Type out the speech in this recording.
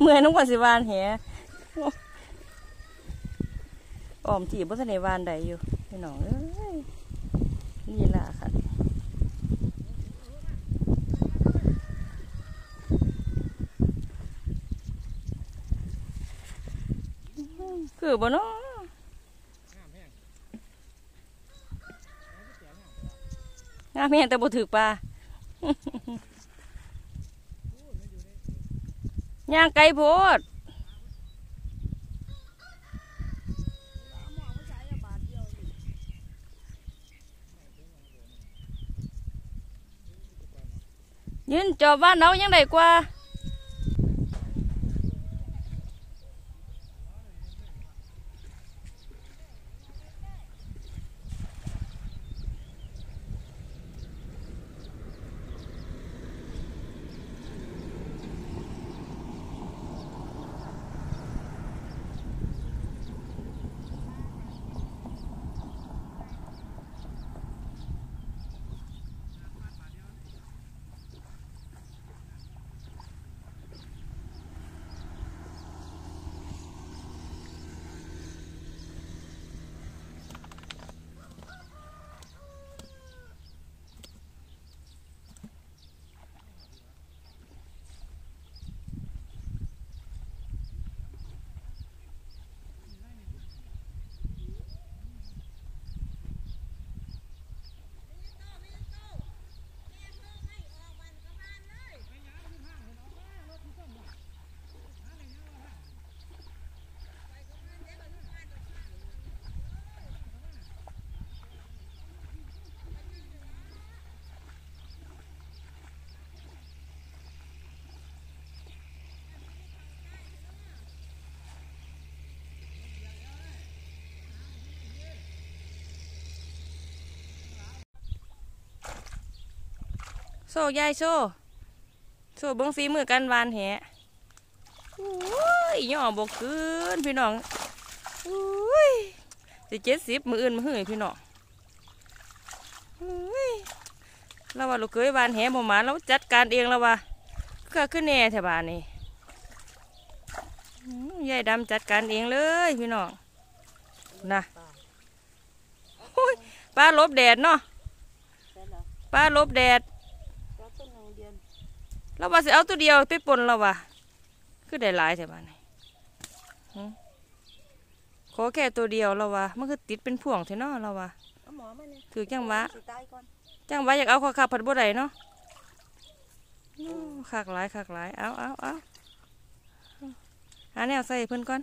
เมื่อยน้องกว่าสิวานแหออมจีบบ่ทันวานใดอยู่พี่น้องเอ้ยนี่ล่ะค่ะคือบ่เนาะงามแม่แต่บ่ถือปลา ย่างไก่โพดยืนจอบบ้านเรายังได้กว่า โซ่ยายโซ่โซ่เบิ้งฝีมือกันวานแหโอ้ยย่อบกคืนพี่น้องโอ้ยสิเจ็ดสิบมืออื่นมือหื่นพี่น้องโอ้ยเราว่าลูกเคยวานแหบ่หมาเราจัดการเองแล้วว่าก็ขึ้นแน่แถวบ้านนี่ยายดำจัดการเองเลยพี่น้องนะโอ้าลบแดดเนาะปลาลบแดด เราว่าสิเอาตัวเดียวไปปนเราว่ะคือได้หลายแต่บ้านนี่ขอแค่ตัวเดียวเราว่ะมันคือติดเป็นพ่วงเท่นาเราว่ะถือจังหวะจังหวะอยากเอาข้าวขาผัดบัวใดเนาะขากหลายขากหลายเอาเอาเอาหาแนวใส่เพื่อนก่อน